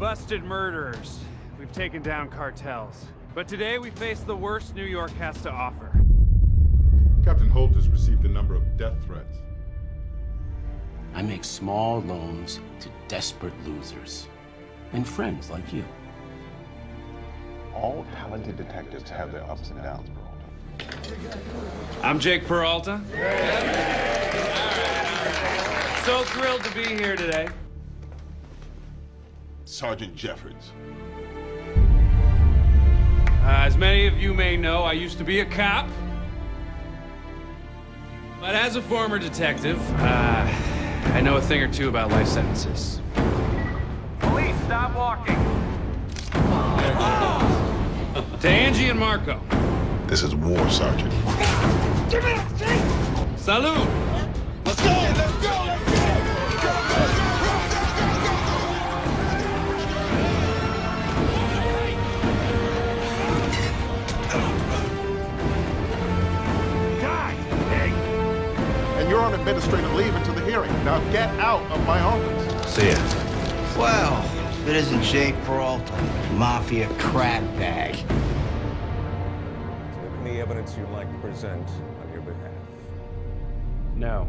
busted murderers. We've taken down cartels. But today we face the worst New York has to offer. Captain Holt has received a number of death threats. I make small loans to desperate losers and friends like you. All talented detectives have their ups and downs, Peralta. I'm Jake Peralta. So thrilled to be here today. Sergeant Jeffords. Uh, as many of you may know, I used to be a cop. But as a former detective, uh, I know a thing or two about life sentences. Police, stop walking. to Angie and Marco. This is war, Sergeant. Salute. Let's go! You're on administrative leave until the hearing. Now get out of my office. See ya. Well, if it isn't Jake Peralta, mafia crap bag. Do you have any evidence you'd like to present on your behalf? No.